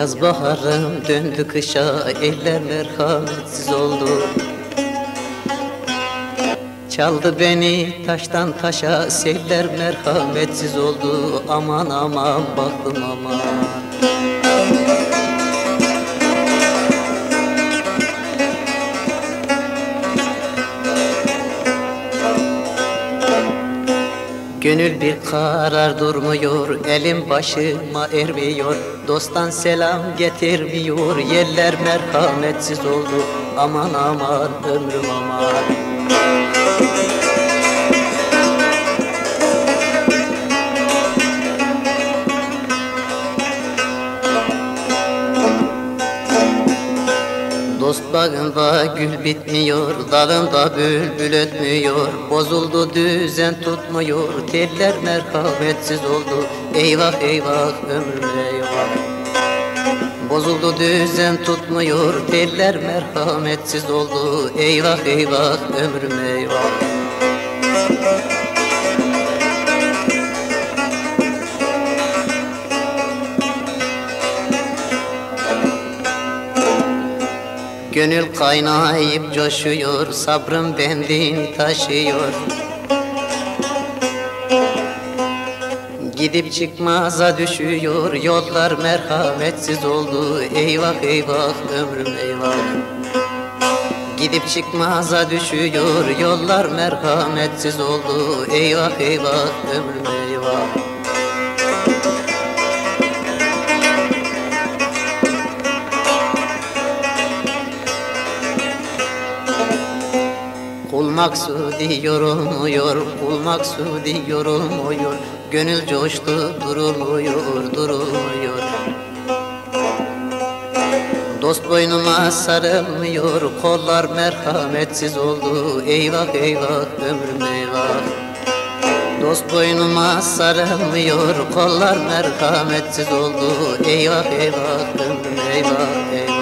Yaz baharım döndü kışa Eller merhametsiz oldu. Çaldı beni taştan taşa Seller merhametsiz oldu. Aman aman baktım aman Gönül bir karar durmuyor, elim başıma ermiyor. Dosttan selam getirmiyor, yerler merhametsiz oldu. Aman aman ömrüm aman Dost bağında gül bitmiyor, dalında bülbül ötmüyor Bozuldu düzen tutmuyor, teller merhametsiz oldu. Eyvah eyvah ömrüm eyvah. Bozuldu düzen tutmuyor, teller merhametsiz oldu. Eyvah eyvah ömrüm eyvah Gönül kaynayıp coşuyor, sabrım bendini taşıyor. Gidip çıkmaza düşüyor, yollar merhametsiz oldu. Eyvah eyvah ömrüm eyvah. Gidip çıkmaza düşüyor, yollar merhametsiz oldu. Eyvah eyvah ömrüm eyvah Kul maksudi yorulmuyor, kul maksudi yorulmuyor Gönül coştu durulmuyor, durulmuyor. Dost boynuma sarılmıyor, kollar merhametsiz oldu. Eyvah eyvah ömrüm eyvah. Dost boynuma sarılmıyor, kollar merhametsiz oldu. Eyvah eyvah ömrüm eyvah eyvah